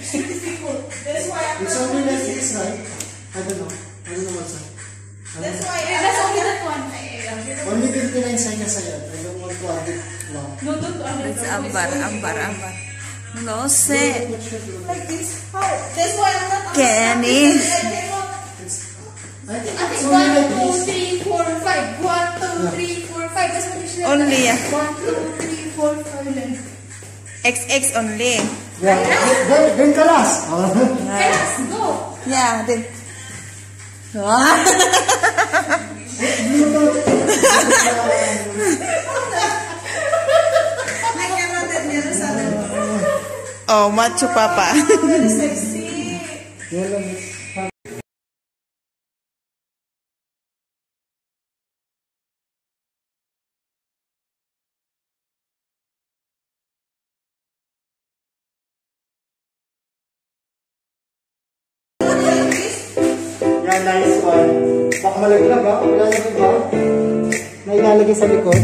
It's too difficult. That's why I'm It's only like this, right? I don't know. I don't know what's that. That's why I'm that's only that one. Only 59 seconds ayan. I don't want to add it long. No, don't ano. It's ambar, ambar, ambar. No sé. like this. How? That's why I'm not. Kenny. I. I think I it's only one, like two, this. three, four, five. One, two, three, four, five. That's what you should have Only, done. yeah. One, two, three, four, five. Then. XX only. Yeah. Then, then ka last. Okay, let's go. Yeah, then. Ah. I cannot admire something. Oh, macho papa. Sexy. Yan nice one. Baka malaglag ha? Ilalagay ba? Na ilalagay sa likod?